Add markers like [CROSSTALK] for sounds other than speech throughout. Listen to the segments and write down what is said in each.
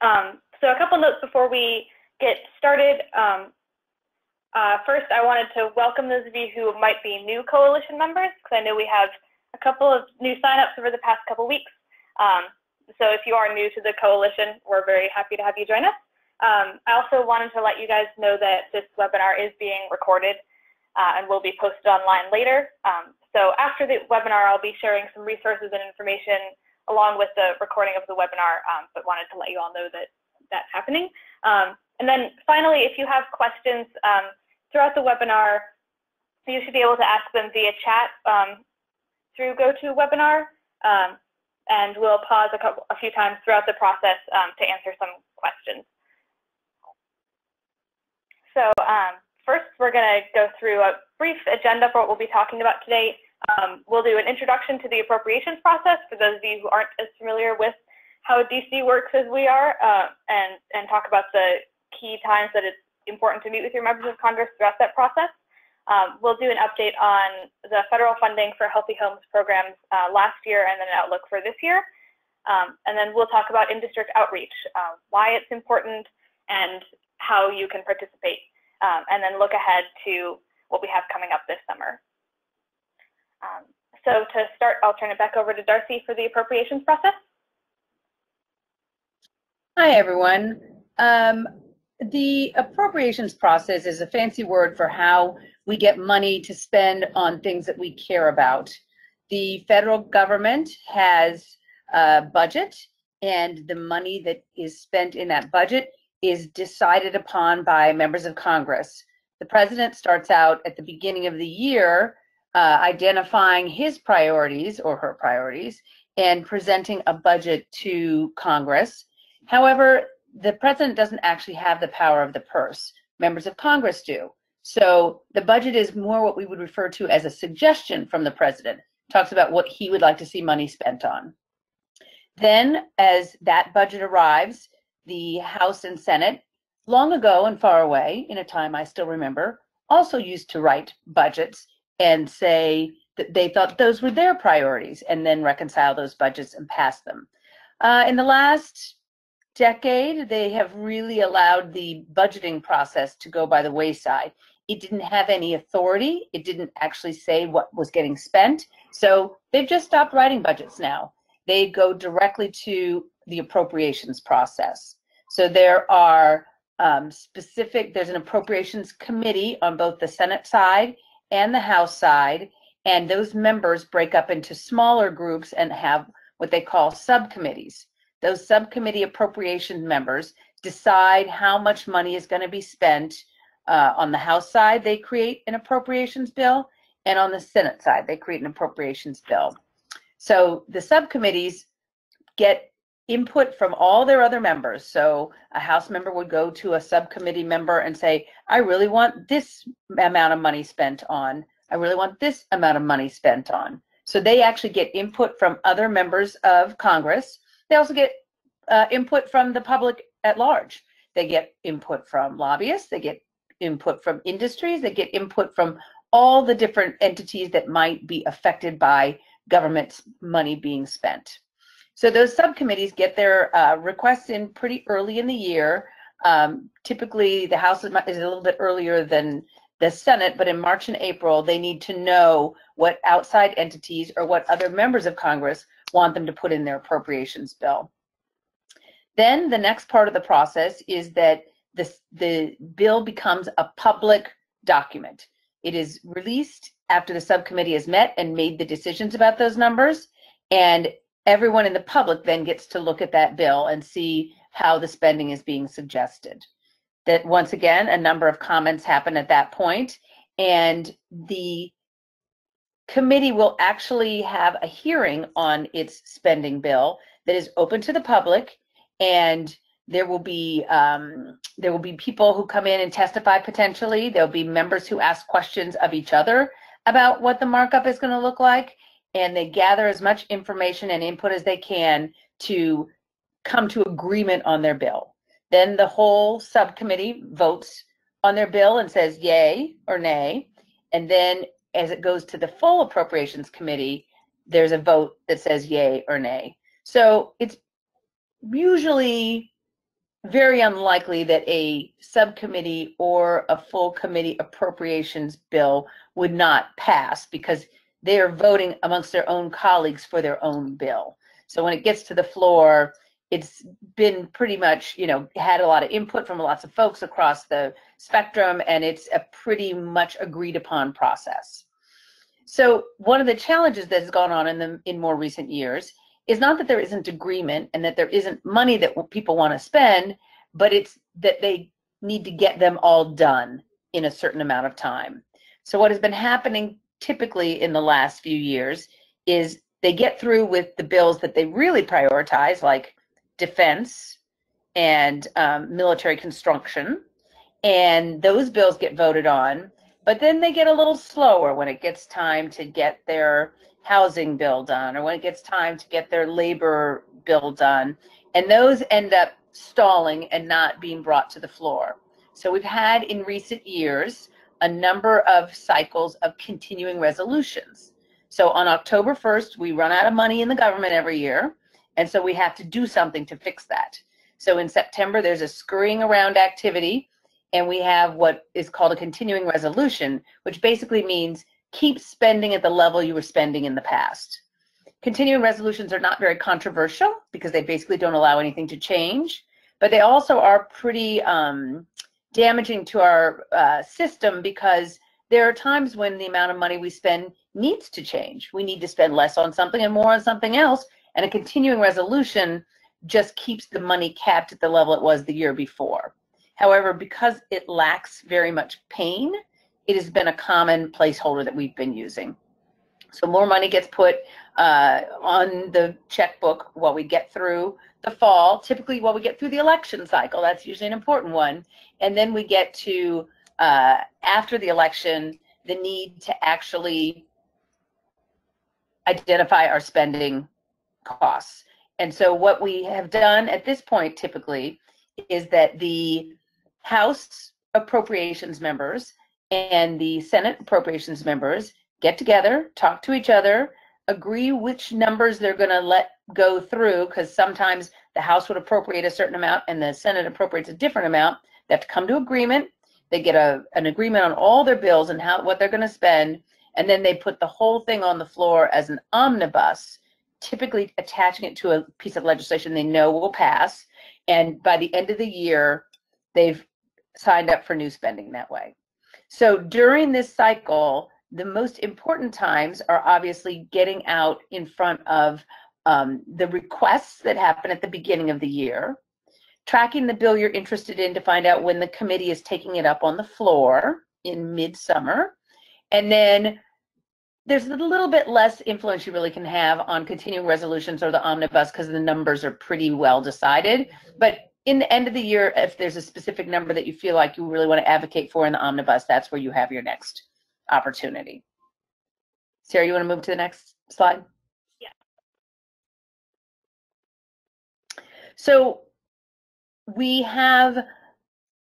Um, so a couple notes before we get started. Um, uh, first, I wanted to welcome those of you who might be new coalition members, because I know we have a couple of new signups over the past couple weeks. Um, so if you are new to the coalition, we're very happy to have you join us. Um, I also wanted to let you guys know that this webinar is being recorded uh, and will be posted online later. Um, so after the webinar, I'll be sharing some resources and information along with the recording of the webinar, um, but wanted to let you all know that that's happening. Um, and then finally, if you have questions um, throughout the webinar, you should be able to ask them via chat um, through GoToWebinar. Um, and we'll pause a, couple, a few times throughout the process um, to answer some questions. So first, we're going to go through a brief agenda for what we'll be talking about today. Um, we'll do an introduction to the appropriations process for those of you who aren't as familiar with how DC works as we are, uh, and, and talk about the key times that it's important to meet with your members of Congress throughout that process. Um, we'll do an update on the federal funding for Healthy Homes programs uh, last year and then an outlook for this year. Um, and then we'll talk about in-district outreach, uh, why it's important, and how you can participate. Um, and then look ahead to what we have coming up this summer. Um, so to start, I'll turn it back over to Darcy for the appropriations process. Hi, everyone. Um, the appropriations process is a fancy word for how we get money to spend on things that we care about. The federal government has a budget, and the money that is spent in that budget is decided upon by members of Congress. The president starts out at the beginning of the year uh, identifying his priorities or her priorities and presenting a budget to Congress. However, the president doesn't actually have the power of the purse. Members of Congress do. So the budget is more what we would refer to as a suggestion from the president. Talks about what he would like to see money spent on. Then, as that budget arrives, the House and Senate, long ago and far away, in a time I still remember, also used to write budgets and say that they thought those were their priorities and then reconcile those budgets and pass them. Uh, in the last decade, they have really allowed the budgeting process to go by the wayside. It didn't have any authority. It didn't actually say what was getting spent. So they've just stopped writing budgets now. They go directly to the appropriations process. So there are um, specific, there's an appropriations committee on both the Senate side and the House side, and those members break up into smaller groups and have what they call subcommittees. Those subcommittee appropriation members decide how much money is going to be spent. Uh, on the House side, they create an appropriations bill, and on the Senate side, they create an appropriations bill. So the subcommittees get input from all their other members. So a House member would go to a subcommittee member and say, I really want this amount of money spent on. I really want this amount of money spent on. So they actually get input from other members of Congress they also get uh, input from the public at large. They get input from lobbyists, they get input from industries, they get input from all the different entities that might be affected by government money being spent. So those subcommittees get their uh, requests in pretty early in the year. Um, typically, the House is a little bit earlier than the Senate, but in March and April, they need to know what outside entities or what other members of Congress want them to put in their appropriations bill. Then the next part of the process is that this, the bill becomes a public document. It is released after the subcommittee has met and made the decisions about those numbers, and everyone in the public then gets to look at that bill and see how the spending is being suggested. That once again, a number of comments happen at that point, and the committee will actually have a hearing on its spending bill that is open to the public and there will be um, there will be people who come in and testify potentially there'll be members who ask questions of each other about what the markup is going to look like and they gather as much information and input as they can to come to agreement on their bill then the whole subcommittee votes on their bill and says yay or nay and then as it goes to the full appropriations committee, there's a vote that says yay or nay. So it's usually very unlikely that a subcommittee or a full committee appropriations bill would not pass because they are voting amongst their own colleagues for their own bill. So when it gets to the floor, it's been pretty much, you know, had a lot of input from lots of folks across the spectrum, and it's a pretty much agreed upon process. So one of the challenges that has gone on in the in more recent years is not that there isn't agreement and that there isn't money that people want to spend, but it's that they need to get them all done in a certain amount of time. So what has been happening typically in the last few years is they get through with the bills that they really prioritize, like defense and um, military construction, and those bills get voted on. But then they get a little slower when it gets time to get their housing bill done or when it gets time to get their labor bill done. And those end up stalling and not being brought to the floor. So we've had in recent years a number of cycles of continuing resolutions. So on October 1st, we run out of money in the government every year. And so we have to do something to fix that. So in September, there's a scurrying around activity, and we have what is called a continuing resolution, which basically means keep spending at the level you were spending in the past. Continuing resolutions are not very controversial because they basically don't allow anything to change, but they also are pretty um, damaging to our uh, system because there are times when the amount of money we spend needs to change. We need to spend less on something and more on something else, and a continuing resolution just keeps the money capped at the level it was the year before. However, because it lacks very much pain, it has been a common placeholder that we've been using. So more money gets put uh, on the checkbook while we get through the fall, typically while we get through the election cycle. That's usually an important one. And then we get to uh, after the election, the need to actually identify our spending costs. And so what we have done at this point typically is that the House appropriations members and the Senate appropriations members get together, talk to each other, agree which numbers they're going to let go through because sometimes the House would appropriate a certain amount and the Senate appropriates a different amount. They have to come to agreement. They get a, an agreement on all their bills and how what they're going to spend, and then they put the whole thing on the floor as an omnibus, typically attaching it to a piece of legislation they know will pass. And by the end of the year, they've signed up for new spending that way. So during this cycle, the most important times are obviously getting out in front of um, the requests that happen at the beginning of the year, tracking the bill you're interested in to find out when the committee is taking it up on the floor in midsummer, and then there's a little bit less influence you really can have on continuing resolutions or the omnibus because the numbers are pretty well decided. But in the end of the year, if there's a specific number that you feel like you really want to advocate for in the omnibus, that's where you have your next opportunity. Sarah, you want to move to the next slide? Yeah. So we have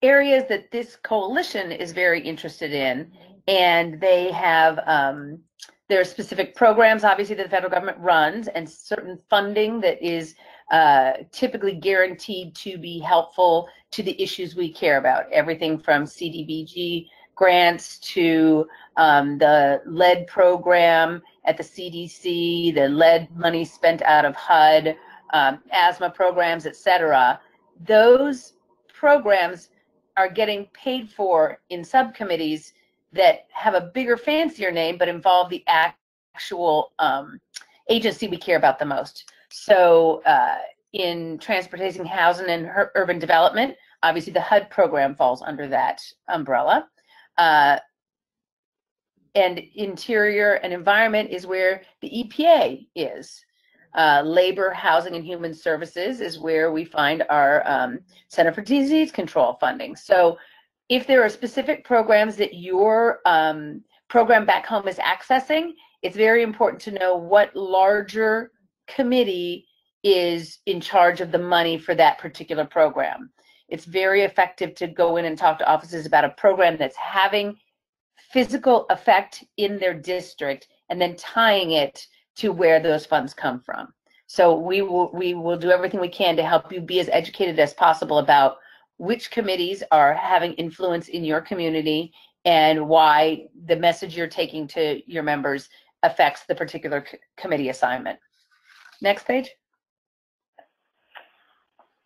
areas that this coalition is very interested in, and they have um, there are specific programs, obviously, that the federal government runs, and certain funding that is uh, typically guaranteed to be helpful to the issues we care about. Everything from CDBG grants to um, the lead program at the CDC, the lead money spent out of HUD, um, asthma programs, et cetera. Those programs are getting paid for in subcommittees that have a bigger, fancier name, but involve the actual um, agency we care about the most. So uh, in transportation, housing, and urban development, obviously the HUD program falls under that umbrella. Uh, and interior and environment is where the EPA is. Uh, labor, housing, and human services is where we find our um, Center for Disease Control funding. So if there are specific programs that your um, program back home is accessing, it's very important to know what larger committee is in charge of the money for that particular program. It's very effective to go in and talk to offices about a program that's having physical effect in their district and then tying it to where those funds come from. So we will, we will do everything we can to help you be as educated as possible about which committees are having influence in your community and why the message you're taking to your members affects the particular committee assignment. Next page.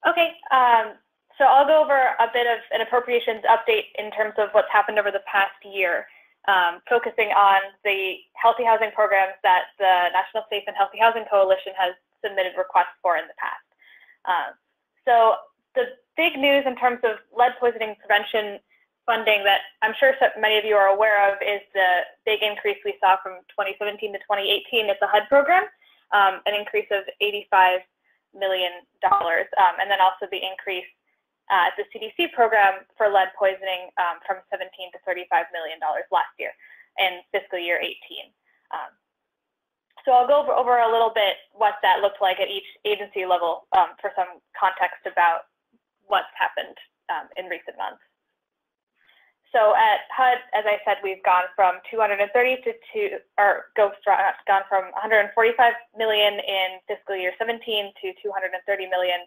Okay, um, so I'll go over a bit of an appropriations update in terms of what's happened over the past year, um, focusing on the healthy housing programs that the National Safe and Healthy Housing Coalition has submitted requests for in the past. Um, so the big news in terms of lead poisoning prevention funding that I'm sure many of you are aware of is the big increase we saw from 2017 to 2018 at the HUD program, um, an increase of 85 million dollars, um, and then also the increase at the CDC program for lead poisoning um, from 17 to 35 million dollars last year in fiscal year 18. Um, so I'll go over, over, a little bit what that looked like at each agency level um, for some context about what's happened um, in recent months. So at HUD, as I said, we've gone from 230 to two, or go gone from 145 million in fiscal year 17 to 230 million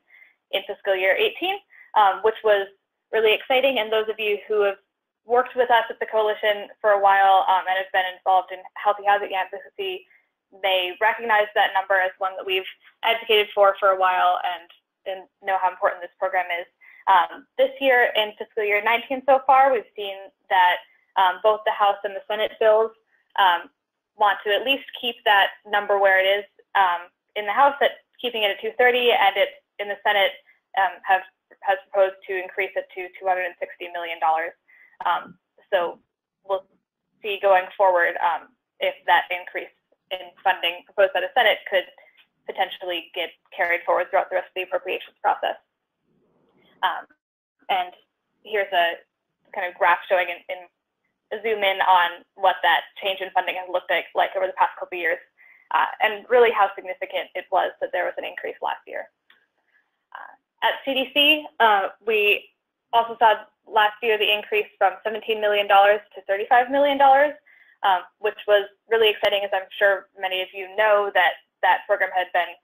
in fiscal year 18, um, which was really exciting. And those of you who have worked with us at the coalition for a while um, and have been involved in healthy housing advocacy may recognize that number as one that we've advocated for for a while and, and know how important this program is. Um, this year, in fiscal year 19 so far, we've seen that um, both the House and the Senate bills um, want to at least keep that number where it is. Um, in the House, it's keeping it at 230, and it in the Senate um, have has proposed to increase it to 260 million dollars. Um, so we'll see going forward if that increase in funding proposed by the Senate could potentially get carried forward throughout the rest of the appropriations process. Um, and here's a kind of graph showing in, in zoom in on what that change in funding has looked like, like over the past couple years, uh, and really how significant it was that there was an increase last year. At CDC, uh, we also saw last year the increase from $17 million to $35 million, um, which was really exciting, as I'm sure many of you know that that program had been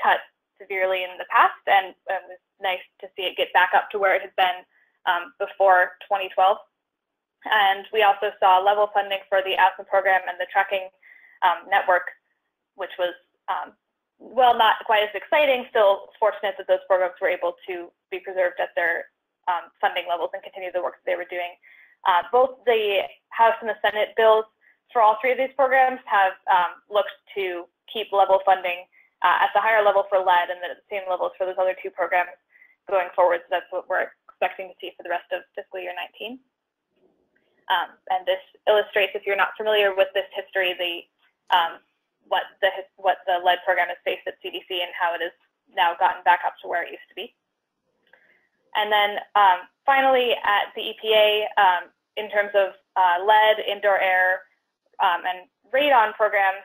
cut severely in the past, and it was nice to see it get back up to where it had been um, before 2012. And we also saw level funding for the asthma program and the tracking um, network, which was, um, well, not quite as exciting, still fortunate that those programs were able to be preserved at their um, funding levels and continue the work that they were doing. Uh, both the House and the Senate bills for all three of these programs have um, looked to keep level funding uh, at the higher level for lead and then at the same levels for those other two programs going forward. So that's what we're expecting to see for the rest of fiscal year 19. Um, and this illustrates, if you're not familiar with this history, the um, what the what the lead program has faced at CDC and how it has now gotten back up to where it used to be. And then um, finally, at the EPA, um, in terms of uh, lead, indoor air, um, and radon programs,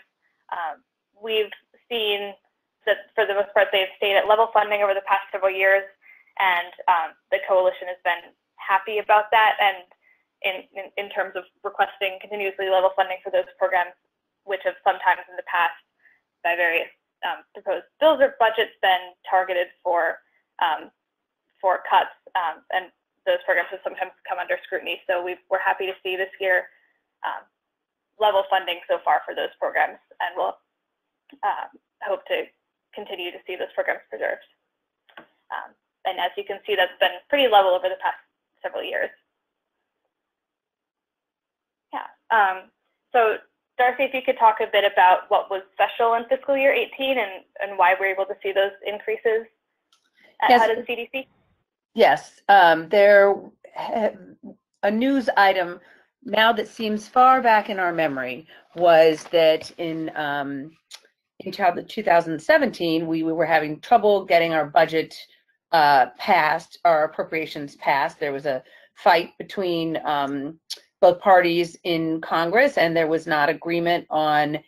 um, we've seen that for the most part they've stayed at level funding over the past several years, and um, the coalition has been happy about that. And in, in, in terms of requesting continuously level funding for those programs, which have sometimes in the past, by various um, proposed bills or budgets, been targeted for um, for cuts, um, and those programs have sometimes come under scrutiny. So we are happy to see this year um, level funding so far for those programs, and we'll uh, hope to continue to see those programs preserved. Um, and as you can see, that's been pretty level over the past several years. Yeah. Um, so Darcy, if you could talk a bit about what was special in fiscal year 18 and, and why we're able to see those increases at yes. HUD and CDC? Yes, um, there a news item now that seems far back in our memory was that in um, in 2017, we, we were having trouble getting our budget uh, passed, our appropriations passed. There was a fight between um, both parties in Congress, and there was not agreement on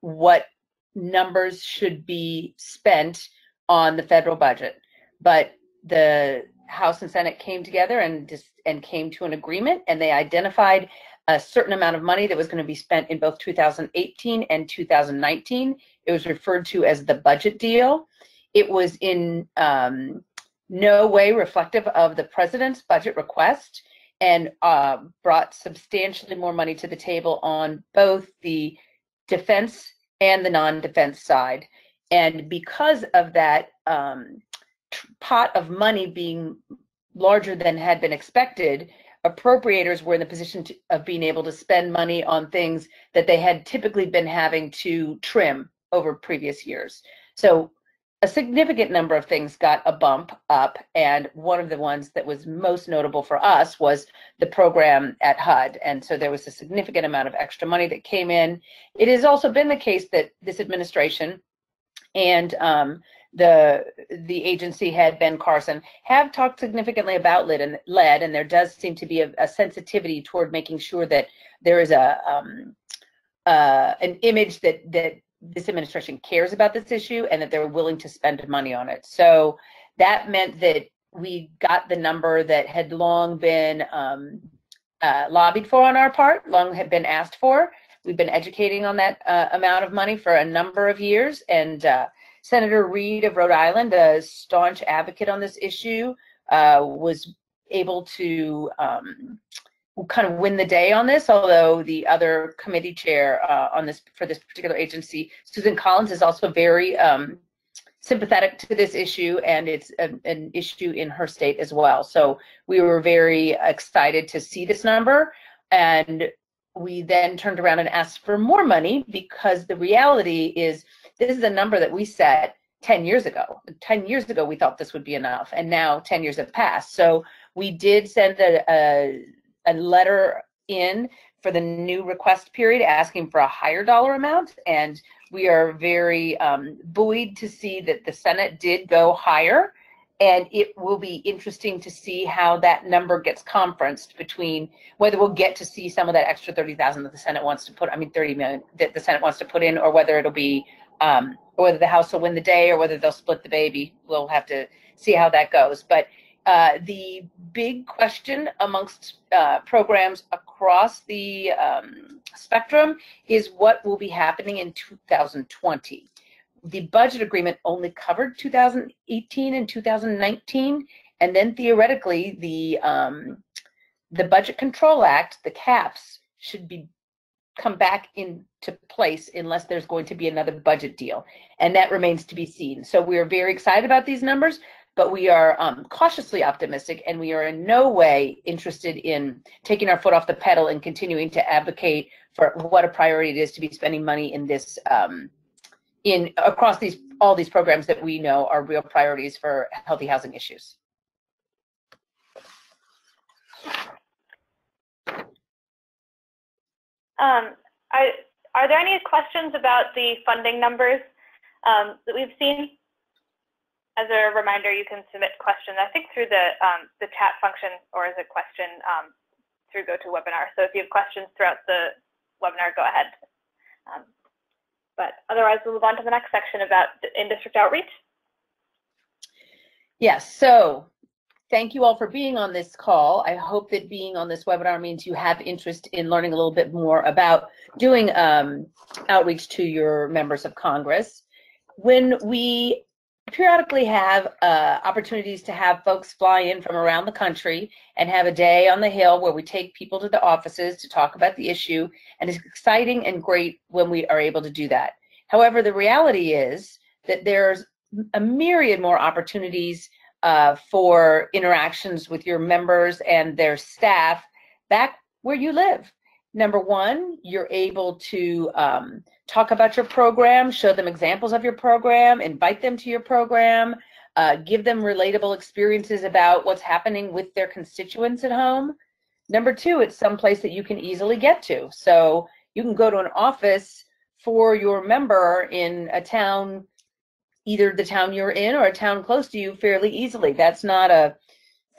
what numbers should be spent on the federal budget. But the House and Senate came together and just and came to an agreement, and they identified a certain amount of money that was going to be spent in both 2018 and 2019. It was referred to as the budget deal. It was in um, no way reflective of the president's budget request and uh, brought substantially more money to the table on both the defense and the non-defense side. And because of that um, pot of money being larger than had been expected, appropriators were in the position to, of being able to spend money on things that they had typically been having to trim over previous years. So a significant number of things got a bump up, and one of the ones that was most notable for us was the program at HUD. And so there was a significant amount of extra money that came in. It has also been the case that this administration and um, the the agency head Ben Carson have talked significantly about lead and lead, and there does seem to be a, a sensitivity toward making sure that there is a um, uh, an image that that this administration cares about this issue and that they're willing to spend money on it. So that meant that we got the number that had long been um, uh, lobbied for on our part, long had been asked for. We've been educating on that uh, amount of money for a number of years, and uh, Senator Reed of Rhode Island, a staunch advocate on this issue, uh, was able to um, kind of win the day on this, although the other committee chair uh, on this for this particular agency, Susan Collins, is also very um, sympathetic to this issue, and it's a, an issue in her state as well. So we were very excited to see this number, and we then turned around and asked for more money because the reality is this is a number that we set 10 years ago. 10 years ago, we thought this would be enough, and now 10 years have passed. So we did send a, a, a letter in for the new request period asking for a higher dollar amount, and we are very um, buoyed to see that the Senate did go higher. And it will be interesting to see how that number gets conferenced between whether we'll get to see some of that extra 30,000 that the Senate wants to put, I mean, 30 million that the Senate wants to put in, or whether it'll be um, whether the House will win the day or whether they'll split the baby. We'll have to see how that goes. But uh, the big question amongst uh, programs across the um, spectrum is what will be happening in 2020. The budget agreement only covered 2018 and 2019, and then theoretically the um, the Budget Control Act, the caps, should be come back into place unless there's going to be another budget deal. And that remains to be seen. So we are very excited about these numbers, but we are um, cautiously optimistic and we are in no way interested in taking our foot off the pedal and continuing to advocate for what a priority it is to be spending money in this um, in across these all these programs that we know are real priorities for healthy housing issues. Um, are, are there any questions about the funding numbers um, that we've seen? As a reminder, you can submit questions, I think, through the, um, the chat function or as a question um, through GoToWebinar. So if you have questions throughout the webinar, go ahead. Um, but otherwise, we'll move on to the next section about in-district outreach. Yes, so thank you all for being on this call. I hope that being on this webinar means you have interest in learning a little bit more about doing um, outreach to your members of Congress. When we periodically have uh, opportunities to have folks fly in from around the country and have a day on the Hill where we take people to the offices to talk about the issue, and it's exciting and great when we are able to do that. However, the reality is that there's a myriad more opportunities uh, for interactions with your members and their staff back where you live. Number one, you're able to um, talk about your program, show them examples of your program, invite them to your program, uh, give them relatable experiences about what's happening with their constituents at home. Number two, it's someplace that you can easily get to. So you can go to an office for your member in a town either the town you're in or a town close to you fairly easily. That's not a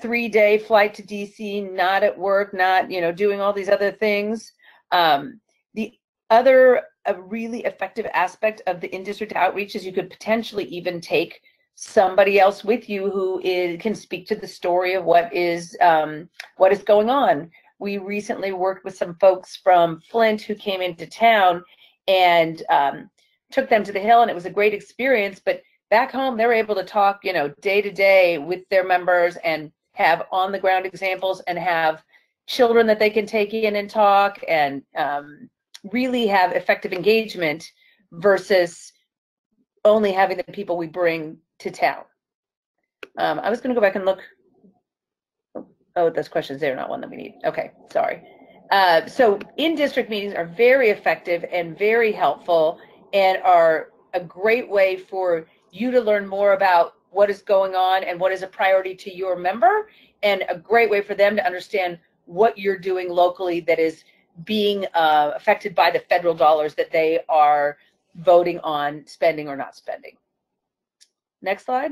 three day flight to DC, not at work, not, you know, doing all these other things. Um, the other a really effective aspect of the in-district outreach is you could potentially even take somebody else with you who is, can speak to the story of what is um, what is going on. We recently worked with some folks from Flint who came into town and um, took them to the Hill, and it was a great experience. But back home, they were able to talk, you know, day to day with their members and have on the ground examples and have children that they can take in and talk and um, really have effective engagement versus only having the people we bring to town. Um, I was going to go back and look. Oh, those questions, they're not one that we need. Okay, sorry. Uh, so in-district meetings are very effective and very helpful and are a great way for you to learn more about what is going on and what is a priority to your member and a great way for them to understand what you're doing locally that is being uh, affected by the federal dollars that they are voting on spending or not spending. Next slide.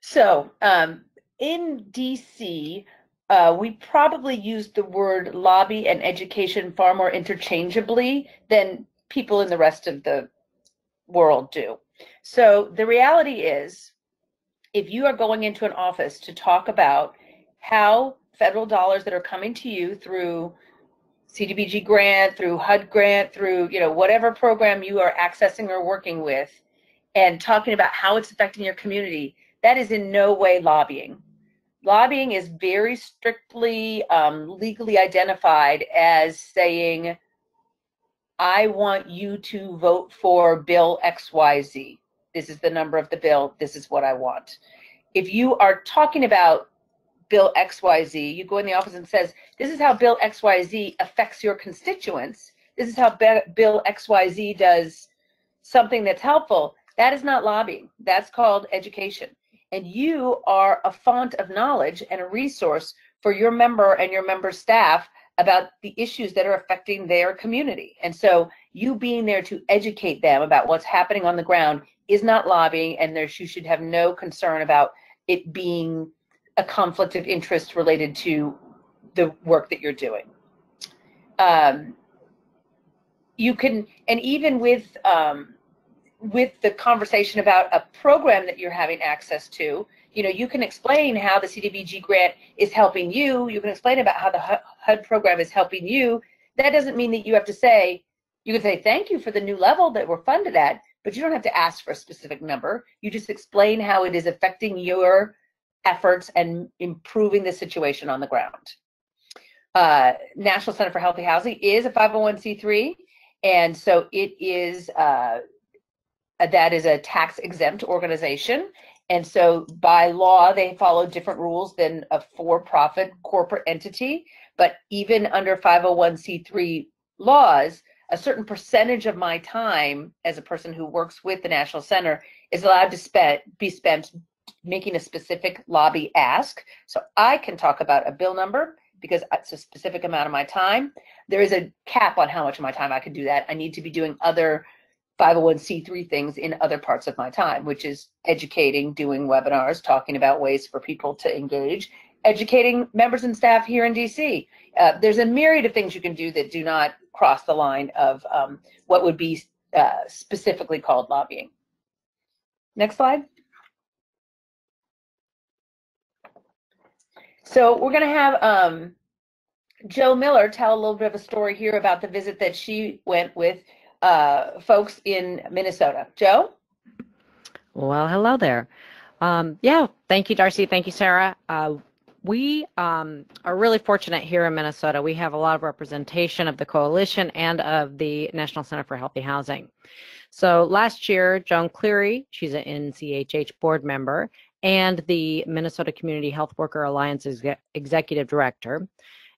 So um, in DC, uh, we probably use the word lobby and education far more interchangeably than people in the rest of the world do. So the reality is, if you are going into an office to talk about how federal dollars that are coming to you through CDBG grant, through HUD grant, through you know whatever program you are accessing or working with, and talking about how it's affecting your community, that is in no way lobbying. Lobbying is very strictly um, legally identified as saying, I want you to vote for Bill XYZ. This is the number of the bill. This is what I want. If you are talking about Bill XYZ, you go in the office and says, this is how Bill XYZ affects your constituents. This is how Bill XYZ does something that's helpful. That is not lobbying. That's called education and you are a font of knowledge and a resource for your member and your member staff about the issues that are affecting their community. And so you being there to educate them about what's happening on the ground is not lobbying and there's you should have no concern about it being a conflict of interest related to the work that you're doing. Um, you can, and even with um, with the conversation about a program that you're having access to, you know, you can explain how the CDBG grant is helping you. You can explain about how the HUD program is helping you. That doesn't mean that you have to say, you can say, thank you for the new level that we're funded at, but you don't have to ask for a specific number. You just explain how it is affecting your efforts and improving the situation on the ground. Uh, National Center for Healthy Housing is a 501c3, and so it is uh, Uh, that is a tax exempt organization. And so by law, they follow different rules than a for-profit corporate entity. But even under 501c3 laws, a certain percentage of my time as a person who works with the National Center is allowed to spend, be spent making a specific lobby ask. So I can talk about a bill number because it's a specific amount of my time. There is a cap on how much of my time I can do that. I need to be doing other 501c3 things in other parts of my time, which is educating, doing webinars, talking about ways for people to engage, educating members and staff here in DC. Uh, there's a myriad of things you can do that do not cross the line of um, what would be uh, specifically called lobbying. Next slide. So we're going to have um, Jo Miller tell a little bit of a story here about the visit that she went with uh, folks in Minnesota. Jo? Well, hello there. Um, yeah, thank you, Darcy. Thank you, Sarah. Uh, we um, are really fortunate here in Minnesota. We have a lot of representation of the coalition and of the National Center for Healthy Housing. So last year, Joan Cleary, she's an NCHH board member and the Minnesota Community Health Worker Alliance executive director,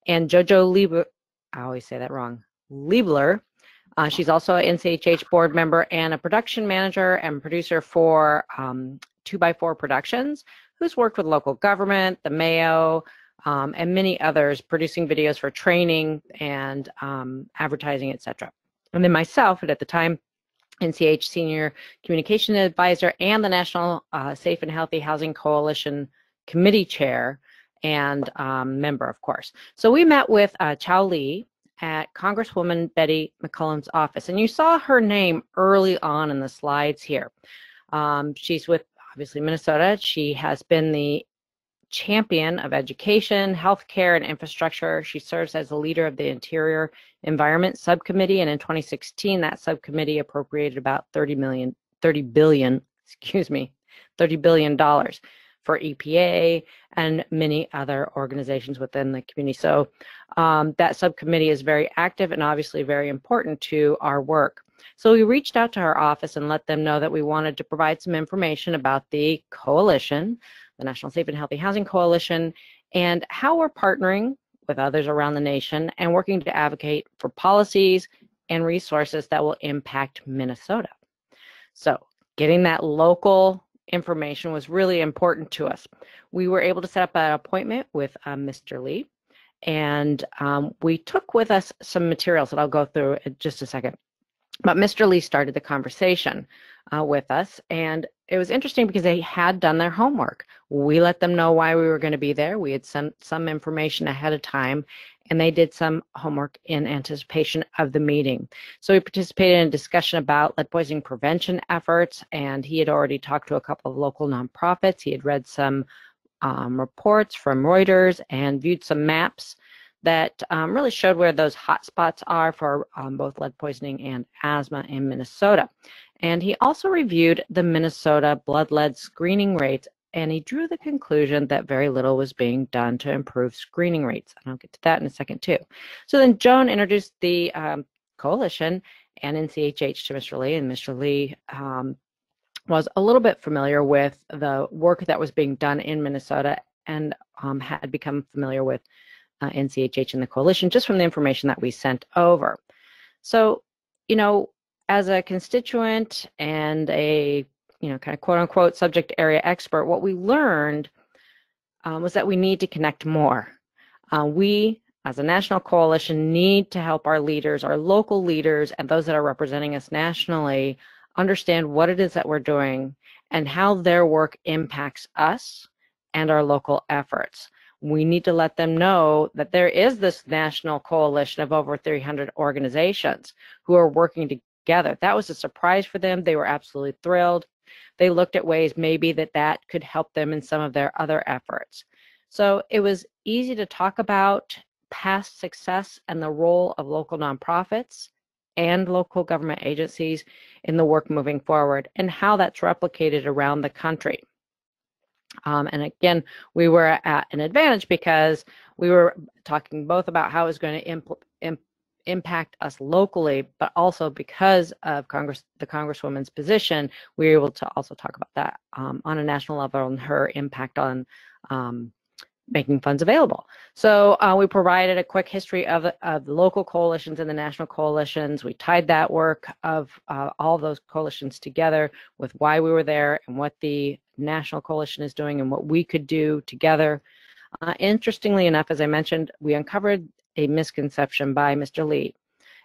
and JoJo Liebler, I always say that wrong, Liebler, uh, she's also an NCHH board member and a production manager and producer for um, 2x4 Productions, who's worked with local government, the Mayo, um, and many others, producing videos for training and um, advertising, etc. And then myself, at the time, NCH Senior Communication Advisor and the National uh, Safe and Healthy Housing Coalition Committee Chair and um, member, of course. So we met with uh, Chow Lee, at Congresswoman Betty McCollum's office. And you saw her name early on in the slides here. Um, she's with obviously Minnesota. She has been the champion of education, healthcare, and infrastructure. She serves as the leader of the Interior Environment Subcommittee, and in 2016, that subcommittee appropriated about 30 million, 30 billion, [LAUGHS] excuse me, 30 billion dollars for EPA and many other organizations within the community. So um, that subcommittee is very active and obviously very important to our work. So we reached out to our office and let them know that we wanted to provide some information about the coalition, the National Safe and Healthy Housing Coalition, and how we're partnering with others around the nation and working to advocate for policies and resources that will impact Minnesota. So getting that local information was really important to us. We were able to set up an appointment with uh, Mr. Lee, and um, we took with us some materials that I'll go through in just a second. But Mr. Lee started the conversation uh, with us, and it was interesting because they had done their homework. We let them know why we were going to be there. We had sent some information ahead of time, and they did some homework in anticipation of the meeting. So we participated in a discussion about lead poisoning prevention efforts, and he had already talked to a couple of local nonprofits. He had read some um, reports from Reuters and viewed some maps that um, really showed where those hot spots are for um, both lead poisoning and asthma in Minnesota. And he also reviewed the Minnesota blood lead screening rates and he drew the conclusion that very little was being done to improve screening rates. And I'll get to that in a second too. So then Joan introduced the um, coalition and NCHH to Mr. Lee, and Mr. Lee um, was a little bit familiar with the work that was being done in Minnesota and um, had become familiar with uh, NCHH and the coalition just from the information that we sent over. So, you know, as a constituent and a, you know, kind of quote unquote subject area expert, what we learned um, was that we need to connect more. Uh, we, as a national coalition, need to help our leaders, our local leaders, and those that are representing us nationally understand what it is that we're doing and how their work impacts us and our local efforts we need to let them know that there is this national coalition of over 300 organizations who are working together. That was a surprise for them. They were absolutely thrilled. They looked at ways maybe that that could help them in some of their other efforts. So it was easy to talk about past success and the role of local nonprofits and local government agencies in the work moving forward and how that's replicated around the country. Um, and again, we were at an advantage because we were talking both about how it's going to impl- imp- impact us locally, but also because of Congress, the Congresswoman's position, we were able to also talk about that um, on a national level and her impact on um, making funds available. So uh, we provided a quick history of, of the local coalitions and the national coalitions. We tied that work of uh, all of those coalitions together with why we were there and what the national coalition is doing and what we could do together. Uh, interestingly enough, as I mentioned, we uncovered a misconception by Mr. Lee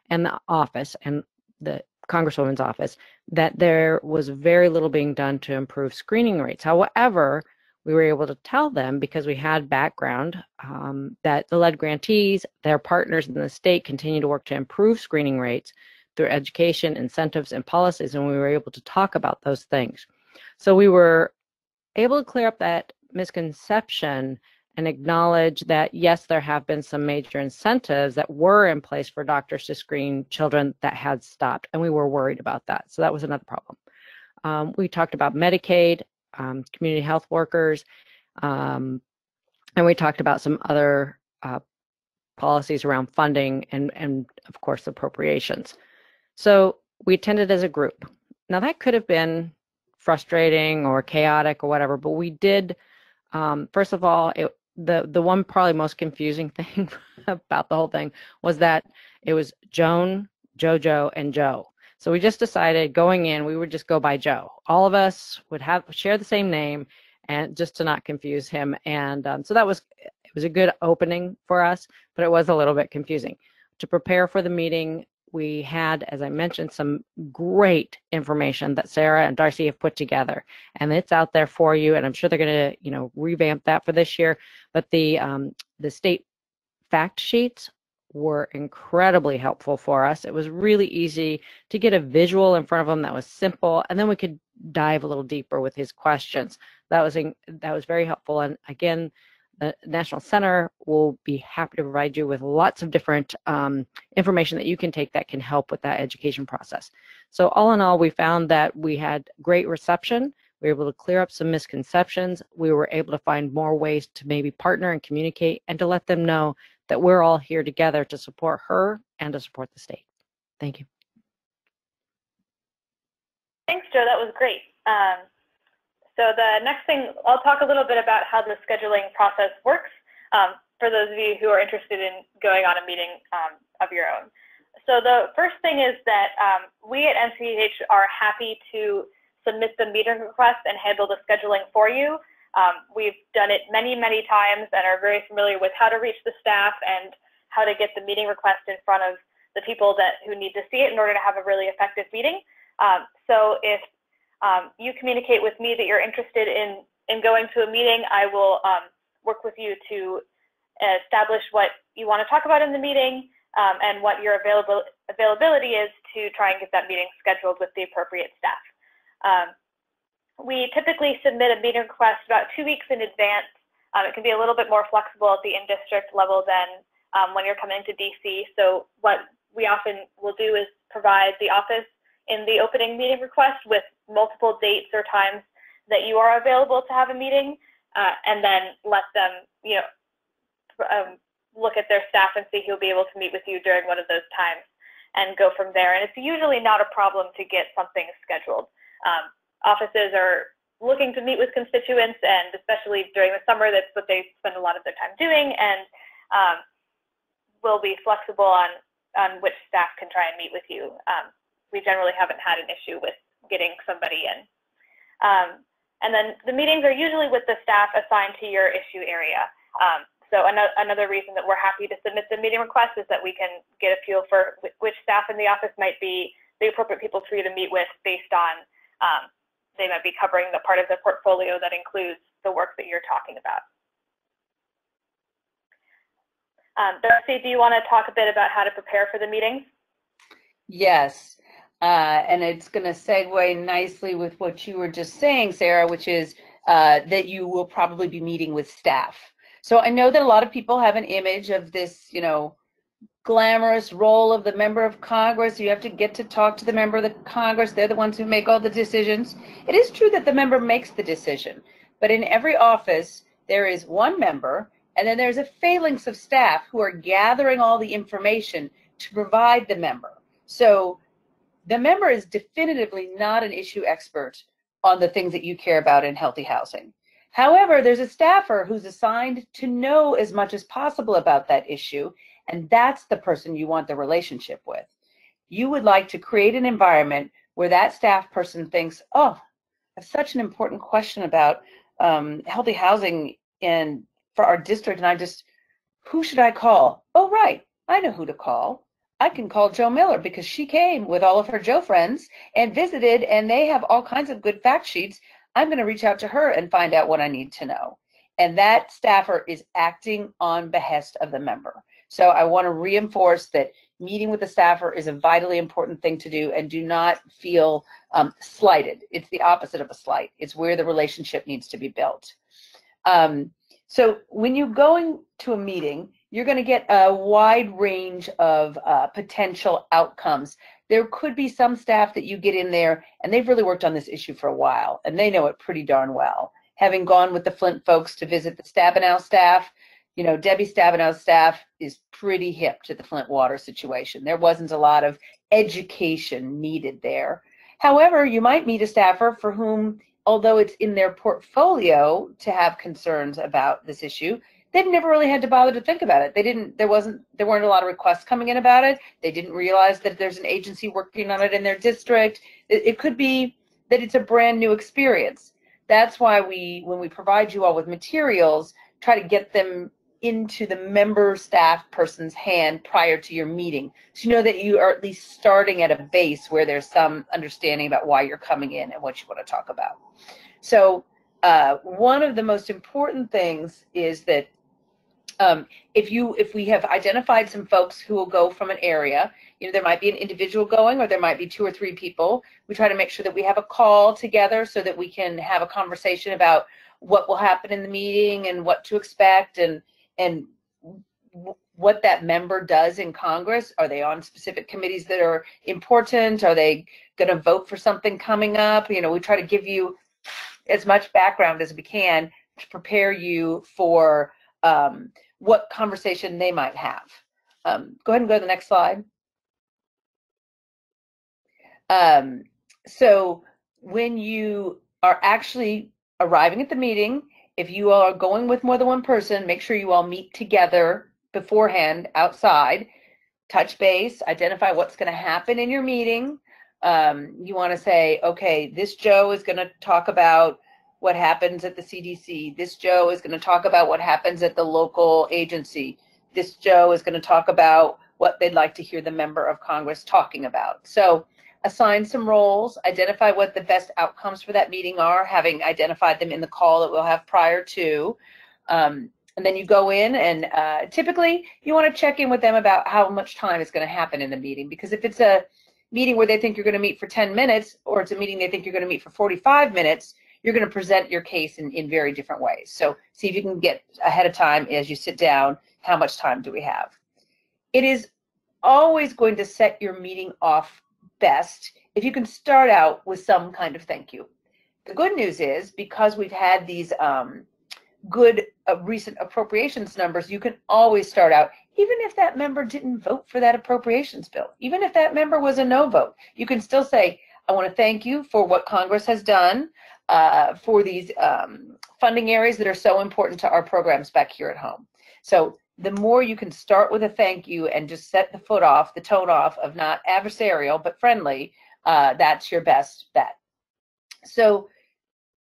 and the office and the Congresswoman's office that there was very little being done to improve screening rates. However, we were able to tell them because we had background um, that the lead grantees, their partners in the state, continue to work to improve screening rates through education, incentives, and policies, and we were able to talk about those things. So we were able to clear up that misconception and acknowledge that yes, there have been some major incentives that were in place for doctors to screen children that had stopped, and we were worried about that. So that was another problem. Um, we talked about Medicaid um, community health workers. Um, and we talked about some other uh, policies around funding and, and, of course, appropriations. So we attended as a group. Now, that could have been frustrating or chaotic or whatever, but we did, um, first of all, it, the, the one probably most confusing [LAUGHS] thing about the whole thing was that it was Joan, JoJo, and Jo. So we just decided going in, we would just go by Jo. All of us would have share the same name, and just to not confuse him. And um, so that was it was a good opening for us, but it was a little bit confusing. To prepare for the meeting, we had, as I mentioned, some great information that Sarah and Darcy have put together, and it's out there for you. And I'm sure they're going to, you know, revamp that for this year. But the um, the state fact sheets were incredibly helpful for us. It was really easy to get a visual in front of them that was simple, and then we could dive a little deeper with his questions. That was that was very helpful. And again, the National Center will be happy to provide you with lots of different um, information that you can take that can help with that education process. So all in all, we found that we had great reception. We were able to clear up some misconceptions. We were able to find more ways to maybe partner and communicate and to let them know that we're all here together to support her and to support the state. Thank you. Thanks, Jo. That was great. Um, so the next thing, I'll talk a little bit about how the scheduling process works um, for those of you who are interested in going on a meeting um, of your own. So the first thing is that um, we at NCH are happy to submit the meeting request and handle the scheduling for you. Um, we've done it many, many times and are very familiar with how to reach the staff and how to get the meeting request in front of the people that who need to see it in order to have a really effective meeting. Um, so if um, you communicate with me that you're interested in, in going to a meeting, I will um, work with you to establish what you want to talk about in the meeting um, and what your available, availability is to try and get that meeting scheduled with the appropriate staff. Um, we typically submit a meeting request about two weeks in advance. Um, it can be a little bit more flexible at the in-district level than um, when you're coming to DC. So what we often will do is provide the office in the opening meeting request with multiple dates or times that you are available to have a meeting, uh, and then let them, you know, um, look at their staff and see who'll be able to meet with you during one of those times and go from there. And it's usually not a problem to get something scheduled. Um, offices are looking to meet with constituents, and especially during the summer, that's what they spend a lot of their time doing, and um, will be flexible on, on which staff can try and meet with you. Um, we generally haven't had an issue with getting somebody in. Um, and then the meetings are usually with the staff assigned to your issue area. Um, so another, reason that we're happy to submit the meeting request is that we can get a feel for which staff in the office might be the appropriate people for you to meet with based on um, they might be covering the part of the portfolio that includes the work that you're talking about. Um, Darcy, do you want to talk a bit about how to prepare for the meetings? Yes. Uh, and it's going to segue nicely with what you were just saying, Sarah, which is uh, that you will probably be meeting with staff. So I know that a lot of people have an image of this, you know, glamorous role of the member of Congress. You have to get to talk to the member of the Congress. They're the ones who make all the decisions. It is true that the member makes the decision, but in every office, there is one member, and then there's a phalanx of staff who are gathering all the information to provide the member. So the member is definitively not an issue expert on the things that you care about in healthy housing. However, there's a staffer who's assigned to know as much as possible about that issue, and that's the person you want the relationship with. You would like to create an environment where that staff person thinks, oh, I have such an important question about um, healthy housing in for our district, and I just, who should I call? Oh, right, I know who to call. I can call Jo Miller because she came with all of her Jo friends and visited, and they have all kinds of good fact sheets. I'm going to reach out to her and find out what I need to know. And that staffer is acting on behest of the member. So I want to reinforce that meeting with the staffer is a vitally important thing to do and do not feel um, slighted. It's the opposite of a slight. It's where the relationship needs to be built. Um, so when you're going to a meeting, you're going to get a wide range of uh, potential outcomes. There could be some staff that you get in there and they've really worked on this issue for a while and they know it pretty darn well. Having gone with the Flint folks to visit the Stabenow staff, you know, Debbie Stabenow's staff is pretty hip to the Flint water situation. There wasn't a lot of education needed there. However, you might meet a staffer for whom, although it's in their portfolio to have concerns about this issue, they've never really had to bother to think about it. They didn't, there wasn't, there weren't a lot of requests coming in about it. They didn't realize that there's an agency working on it in their district. It, it could be that it's a brand new experience. That's why we, when we provide you all with materials, try to get them into the member staff person's hand prior to your meeting. So you know that you are at least starting at a base where there's some understanding about why you're coming in and what you want to talk about. So uh, one of the most important things is that Um, if you if we have identified some folks who will go from an area, you know, there might be an individual going or there might be two or three people. We try to make sure that we have a call together so that we can have a conversation about what will happen in the meeting and what to expect and and what that member does in Congress. Are they on specific committees that are important? Are they going to vote for something coming up? You know, we try to give you as much background as we can to prepare you for um, what conversation they might have. Um, go ahead and go to the next slide. Um, so when you are actually arriving at the meeting, if you are going with more than one person, make sure you all meet together beforehand outside, touch base, identify what's going to happen in your meeting. Um, you want to say, okay, this Jo is going to talk about what happens at the CDC. This Jo is going to talk about what happens at the local agency. This Jo is going to talk about what they'd like to hear the member of Congress talking about. So assign some roles, identify what the best outcomes for that meeting are, having identified them in the call that we'll have prior to. Um, and then you go in and uh, typically you want to check in with them about how much time is going to happen in the meeting because if it's a meeting where they think you're going to meet for 10 minutes or it's a meeting they think you're going to meet for 45 minutes you're going to present your case in, in very different ways. So see if you can get ahead of time as you sit down how much time do we have? It is always going to set your meeting off best if you can start out with some kind of thank you. The good news is because we've had these um, good uh, recent appropriations numbers, you can always start out, even if that member didn't vote for that appropriations bill, even if that member was a no vote, you can still say, I want to thank you for what Congress has done uh, for these um, funding areas that are so important to our programs back here at home. So the more you can start with a thank you and just set the foot off, the tone off of not adversarial but friendly, uh, that's your best bet. So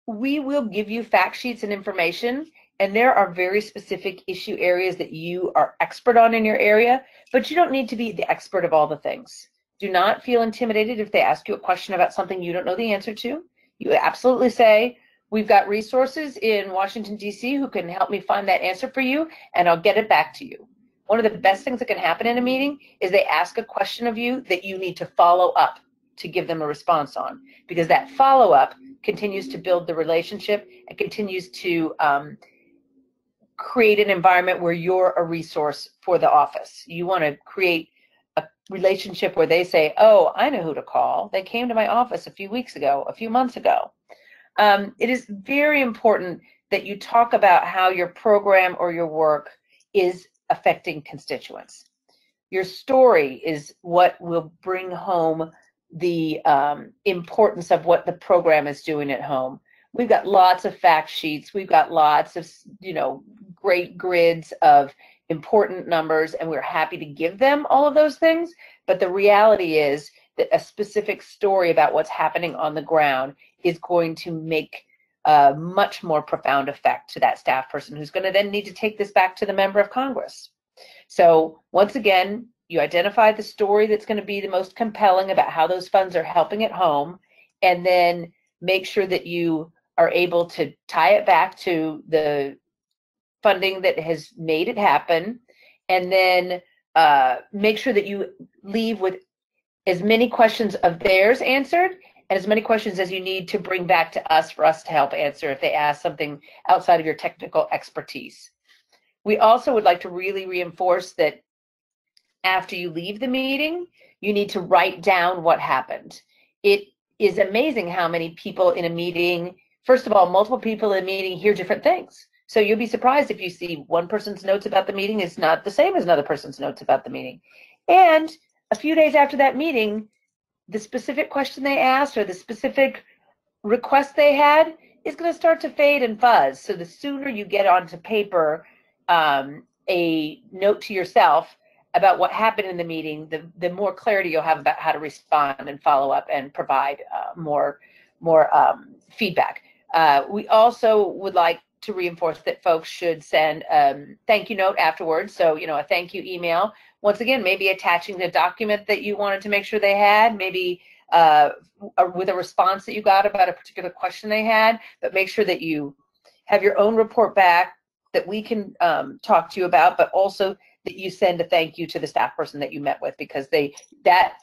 we will give you fact sheets and information and there are very specific issue areas that you are expert on in your area, but you don't need to be the expert of all the things. Do not feel intimidated if they ask you a question about something you don't know the answer to. You absolutely say, we've got resources in Washington, D.C. who can help me find that answer for you, and I'll get it back to you. One of the best things that can happen in a meeting is they ask a question of you that you need to follow up to give them a response on, because that follow up continues to build the relationship and continues to um, create an environment where you're a resource for the office. You want to create relationship where they say, oh, I know who to call. They came to my office a few weeks ago, a few months ago. Um, it is very important that you talk about how your program or your work is affecting constituents. Your story is what will bring home the um, importance of what the program is doing at home. We've got lots of fact sheets. We've got lots of, you know, great grids of important numbers, and we're happy to give them all of those things. But the reality is that a specific story about what's happening on the ground is going to make a much more profound effect to that staff person who's going to then need to take this back to the member of Congress. So once again, you identify the story that's going to be the most compelling about how those funds are helping at home, and then make sure that you are able to tie it back to the funding that has made it happen, and then uh, make sure that you leave with as many questions of theirs answered and as many questions as you need to bring back to us for us to help answer if they ask something outside of your technical expertise. We also would like to really reinforce that after you leave the meeting, you need to write down what happened. It is amazing how many people in a meeting, first of all, multiple people in a meeting hear different things. So you'll be surprised if you see one person's notes about the meeting is not the same as another person's notes about the meeting. And a few days after that meeting, the specific question they asked or the specific request they had is going to start to fade and fuzz. So the sooner you get onto paper um, a note to yourself about what happened in the meeting, the, the more clarity you'll have about how to respond and follow up and provide uh, more, more um, feedback. Uh, we also would like to reinforce that folks should send um, thank you note afterwards. So, you know, a thank you email. Once again, maybe attaching the document that you wanted to make sure they had, maybe uh, with a response that you got about a particular question they had, but make sure that you have your own report back, that we can um, talk to you about, but also that you send a thank you to the staff person that you met with because they that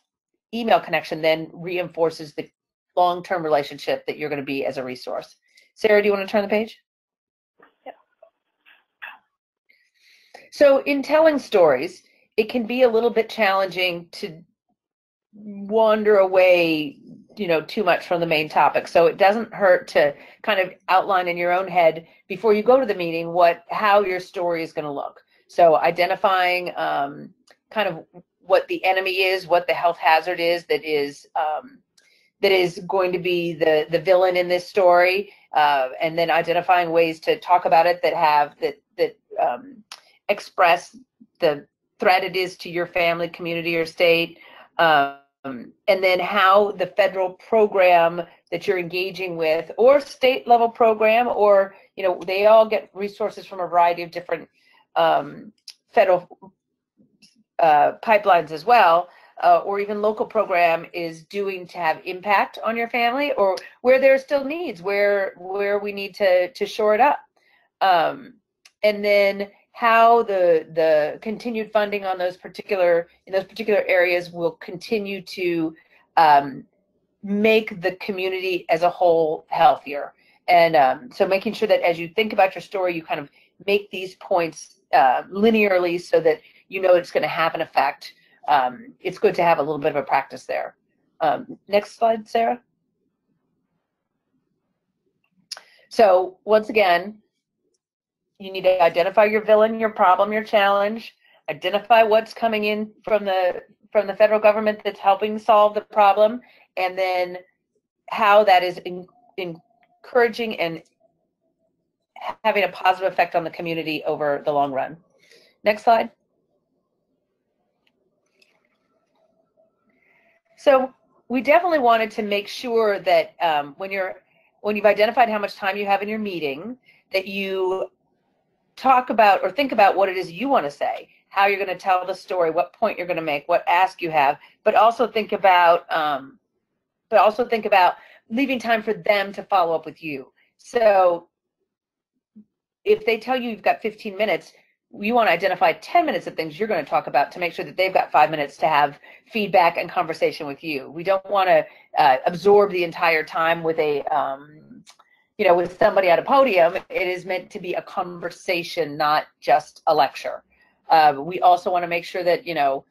email connection then reinforces the long-term relationship that you're going to be as a resource. Sarah, do you want to turn the page? So in telling stories, it can be a little bit challenging to wander away you know too much from the main topic. So it doesn't hurt to kind of outline in your own head before you go to the meeting what how your story is going to look. So identifying um, kind of what the enemy is what the health hazard is that is um, that is going to be the the villain in this story uh, and then identifying ways to talk about it that have that that um, express the threat it is to your family community or state um, and then how the federal program that you're engaging with or state level program or you know they all get resources from a variety of different um, federal uh, pipelines as well uh, or even local program is doing to have impact on your family or where there are still needs where where we need to to shore it up. Um, and then how the the continued funding on those particular in those particular areas will continue to um, make the community as a whole healthier. And um, so making sure that as you think about your story, you kind of make these points uh, linearly so that you know it's going to have an effect. Um, it's good to have a little bit of a practice there. Um, next slide, Sarah. So once again, you need to identify your villain, your problem, your challenge, identify what's coming in from the from the federal government that's helping solve the problem, and then how that is in, encouraging and having a positive effect on the community over the long run. Next slide. So we definitely wanted to make sure that um, when you're when you've identified how much time you have in your meeting, that you talk about or think about what it is you want to say, how you're going to tell the story, what point you're going to make, what ask you have, but also think about, um, but also think about leaving time for them to follow up with you. So if they tell you you've got 15 minutes, you want to identify 10 minutes of things you're going to talk about to make sure that they've got five minutes to have feedback and conversation with you. We don't want to uh, absorb the entire time with a um, you know, with somebody at a podium, it is meant to be a conversation, not just a lecture. Uh, we also want to make sure that, you know,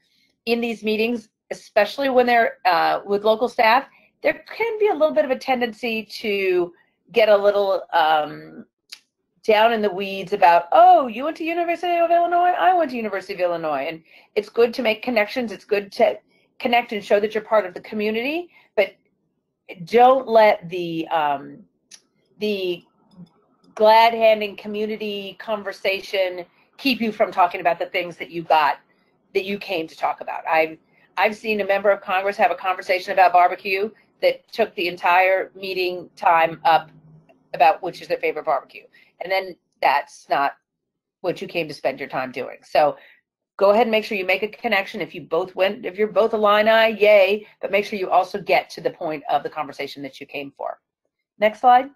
in these meetings, especially when they're uh, with local staff, there can be a little bit of a tendency to get a little um, down in the weeds about, oh, you went to University of Illinois, I went to University of Illinois. And it's good to make connections. It's good to connect and show that you're part of the community, but don't let the, um, the glad handing community conversation keep you from talking about the things that you got that you came to talk about. I've I've seen a member of Congress have a conversation about barbecue that took the entire meeting time up about which is their favorite barbecue. And then that's not what you came to spend your time doing. So go ahead and make sure you make a connection. If you both went, if you're both Illini, yay, but make sure you also get to the point of the conversation that you came for. Next slide.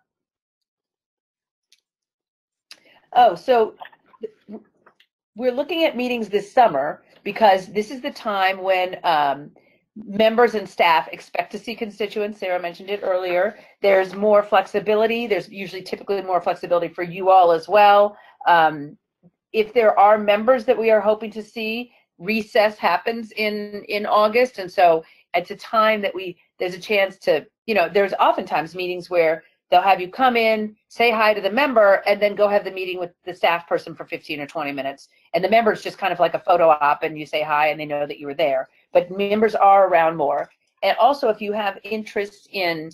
Oh, so we're looking at meetings this summer because this is the time when um, members and staff expect to see constituents. Sarah mentioned it earlier. There's more flexibility. There's usually typically more flexibility for you all as well. Um, if there are members that we are hoping to see, recess happens in in August, and so it's a time that we there's a chance to you know there's oftentimes meetings where They'll have you come in, say hi to the member, and then go have the meeting with the staff person for 15 or 20 minutes. And the member's just kind of like a photo op, and you say hi, and they know that you were there. But members are around more. And also, if you have interest in,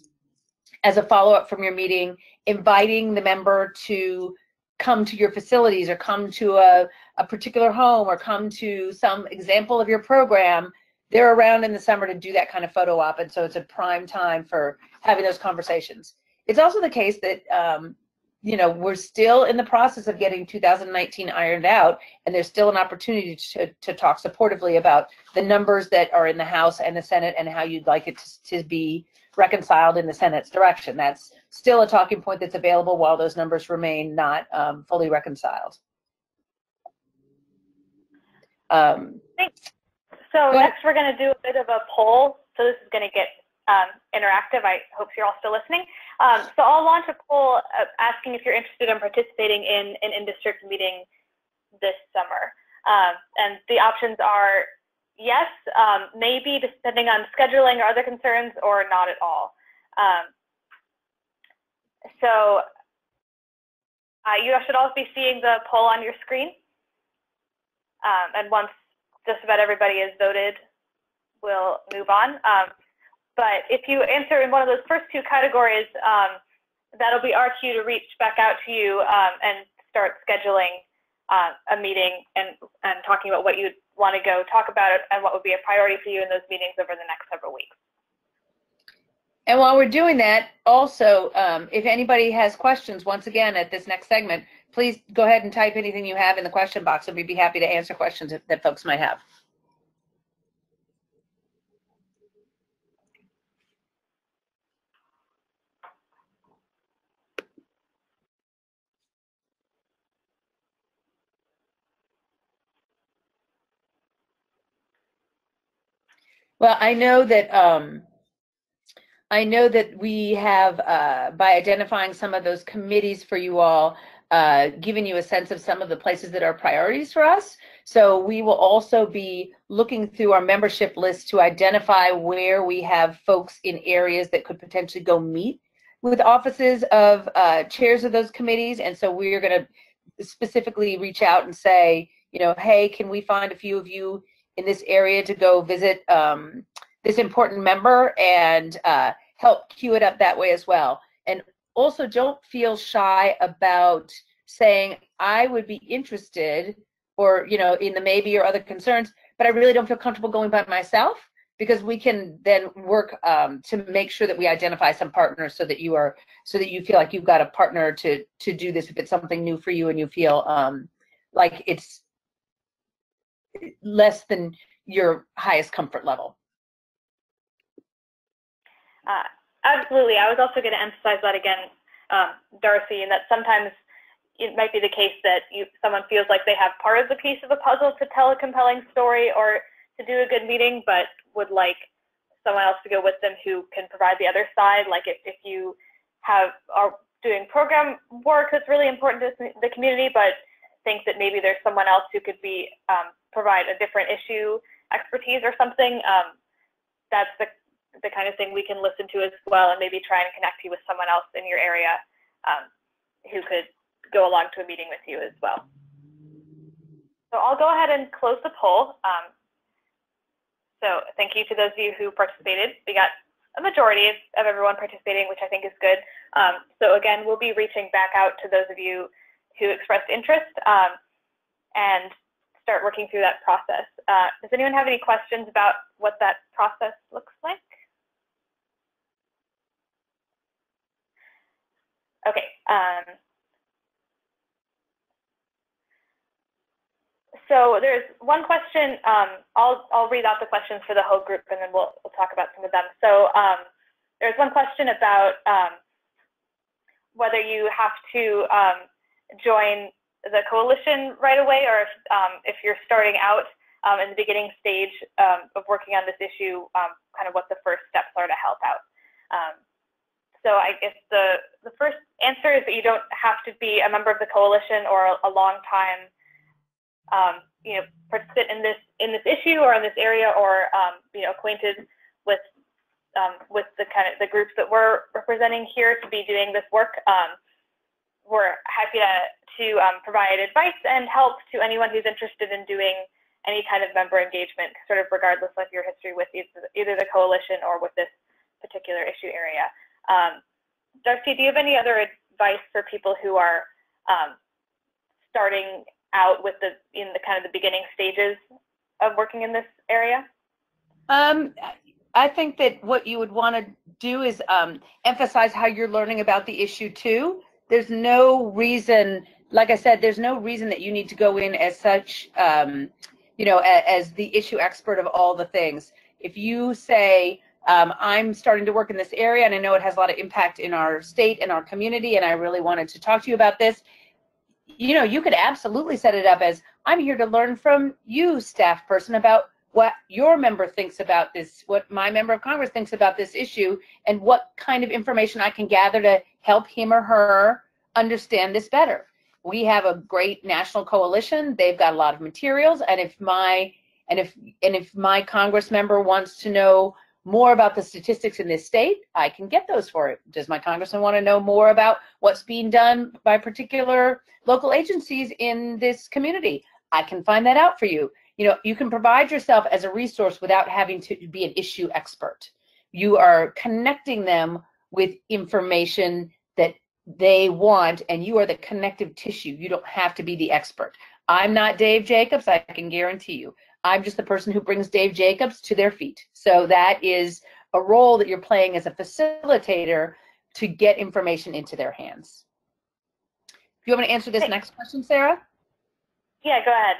as a follow up from your meeting, inviting the member to come to your facilities or come to a, a particular home or come to some example of your program, they're around in the summer to do that kind of photo op. And so it's a prime time for having those conversations. It's also the case that um, you know, we're still in the process of getting 2019 ironed out, and there's still an opportunity to, to talk supportively about the numbers that are in the House and the Senate and how you'd like it to, to be reconciled in the Senate's direction. That's still a talking point that's available while those numbers remain not um, fully reconciled. Um, So next, we're going to do a bit of a poll. So this is going to get um, interactive. I hope you're all still listening. Um, so I'll launch a poll uh, asking if you're interested in participating in an in-district meeting this summer. Um, and the options are yes, um, maybe, depending on scheduling or other concerns, or not at all. Um, so uh, you should all be seeing the poll on your screen. Um, and once just about everybody has voted, we'll move on. But if you answer in one of those first two categories, um, that'll be our cue to reach back out to you um, and start scheduling uh, a meeting and, and talking about what you'd want to go talk about and what would be a priority for you in those meetings over the next several weeks. And while we're doing that, also, um, if anybody has questions, once again, at this next segment, please go ahead and type anything you have in the question box, and we'd be happy to answer questions that folks might have. Well, I know that, um, I know that we have, uh, by identifying some of those committees for you all, uh, given you a sense of some of the places that are priorities for us. So we will also be looking through our membership list to identify where we have folks in areas that could potentially go meet with offices of uh, chairs of those committees. And so we're going to specifically reach out and say, you know, hey, can we find a few of you in this area to go visit um, this important member and uh, help queue it up that way as well. And also don't feel shy about saying, I would be interested or, you know, in the maybe or other concerns, but I really don't feel comfortable going by myself because we can then work um, to make sure that we identify some partners so that you are, so that you feel like you've got a partner to, to do this if it's something new for you and you feel um, like it's less than your highest comfort level. Uh, absolutely. I was also going to emphasize that again, um, Darcy, and that sometimes it might be the case that you, someone feels like they have part of the piece of the puzzle to tell a compelling story or to do a good meeting, but would like someone else to go with them who can provide the other side. Like if, if you have are doing program work that's really important to the community, but think that maybe there's someone else who could be um, provide a different issue expertise or something. Um, that's the the kind of thing we can listen to as well, and maybe try and connect you with someone else in your area um, who could go along to a meeting with you as well. So I'll go ahead and close the poll. Um, so thank you to those of you who participated. We got a majority of, everyone participating, which I think is good. Um, so again, we'll be reaching back out to those of you who expressed interest um, and start working through that process. Uh, does anyone have any questions about what that process looks like? Okay. Um, so there's one question. Um, I'll I'll read out the questions for the whole group, and then we'll we'll talk about some of them. So um, there's one question about um, whether you have to um, join the coalition right away, or if um, if you're starting out um, in the beginning stage of working on this issue, kind of what the first steps are to help out. So I guess the, the first answer is that you don't have to be a member of the coalition or a, a long time, um, you know, participant in this in this issue or in this area or um, you know acquainted with um, with the kind of the groups that we're representing here to be doing this work. Um, we're happy to to um, provide advice and help to anyone who's interested in doing any kind of member engagement, sort of regardless of your history with either, the coalition or with this particular issue area. Um, Darcy, do you have any other advice for people who are um, starting out with the in the kind of the beginning stages of working in this area? Um, I think that what you would want to do is um, emphasize how you're learning about the issue too, there's no reason, like I said, there's no reason that you need to go in as such, um, you know, as, as the issue expert of all the things. If you say, um, I'm starting to work in this area and I know it has a lot of impact in our state and our community and I really wanted to talk to you about this, you know, you could absolutely set it up as I'm here to learn from you, staff person, about what your member thinks about this, what my member of Congress thinks about this issue, and what kind of information I can gather to help him or her understand this better. We have a great national coalition. They've got a lot of materials, and if my and if and if my Congress member wants to know more about the statistics in this state, I can get those for it. Does my congressman want to know more about what's being done by particular local agencies in this community? I can find that out for you. You know, you can provide yourself as a resource without having to be an issue expert. You are connecting them with information that they want, and you are the connective tissue. You don't have to be the expert. I'm not Dave Jacobs, I can guarantee you. I'm just the person who brings Dave Jacobs to their feet. So that is a role that you're playing as a facilitator to get information into their hands. Do you want to answer this next question, Sarah? Yeah, go ahead.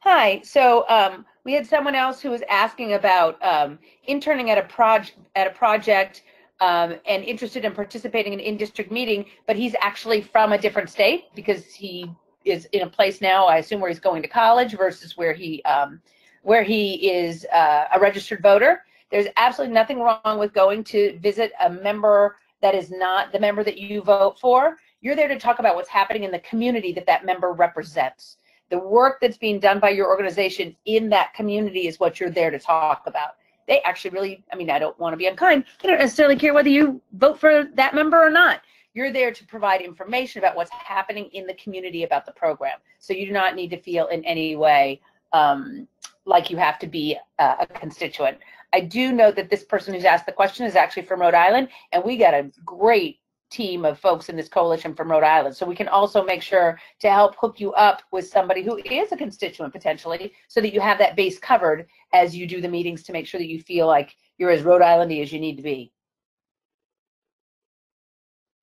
Hi. So um, we had someone else who was asking about um, interning at a project at a project um, and interested in participating in in-district meeting, but he's actually from a different state because he is in a place now, I assume, where he's going to college versus where he um, where he is uh, a registered voter. There's absolutely nothing wrong with going to visit a member that is not the member that you vote for. You're there to talk about what's happening in the community that that member represents. The work that's being done by your organization in that community is what you're there to talk about. They actually really, I mean, I don't want to be unkind. They don't necessarily care whether you vote for that member or not. You're there to provide information about what's happening in the community about the program. So you do not need to feel in any way um, like you have to be a, a constituent. I do know that this person who's asked the question is actually from Rhode Island, and we got a great team of folks in this coalition from Rhode Island. So we can also make sure to help hook you up with somebody who is a constituent potentially so that you have that base covered as you do the meetings to make sure that you feel like you're as Rhode Islandy as you need to be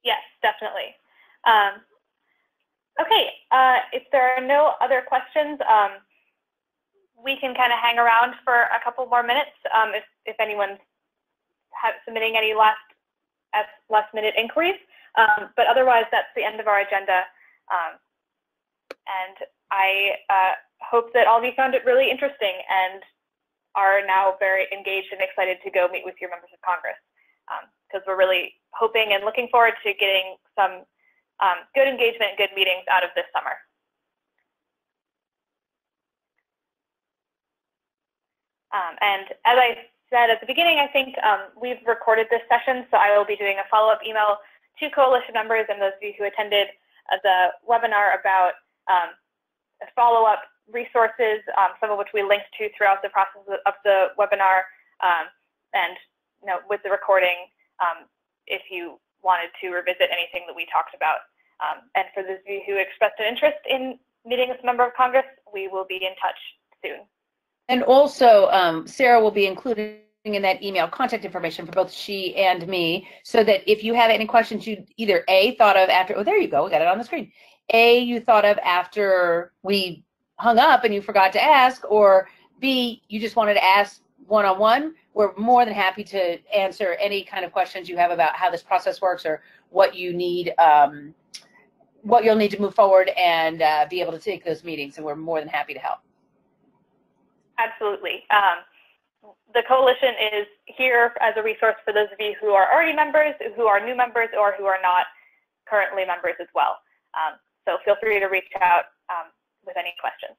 Yes, definitely. Um, okay, uh, if there are no other questions, um, we can kind of hang around for a couple more minutes um, if, if anyone's submitting any last last minute inquiries. Um, but otherwise, that's the end of our agenda. Um, and I uh, hope that all of you found it really interesting and are now very engaged and excited to go meet with your members of Congress because um, we're really hoping and looking forward to getting some um, good engagement, good meetings out of this summer. Um, and as I said at the beginning, I think um, we've recorded this session, so I will be doing a follow-up email to coalition members and those of you who attended uh, the webinar about um, follow-up resources, um, some of which we linked to throughout the process of the webinar, um, and you know, with the recording, um, if you wanted to revisit anything that we talked about. Um, and for those of you who expressed an interest in meeting with a member of Congress, we will be in touch soon. And also, um, Sarah will be including in that email contact information for both she and me so that if you have any questions you either A, thought of after, oh, there you go, we got it on the screen. A, you thought of after we hung up and you forgot to ask, or B, you just wanted to ask one-on-one, we're more than happy to answer any kind of questions you have about how this process works or what you need, um, what you'll need to move forward and uh, be able to take those meetings. And we're more than happy to help. Absolutely. Um, the coalition is here as a resource for those of you who are already members, who are new members, or who are not currently members as well. Um, so feel free to reach out um, with any questions.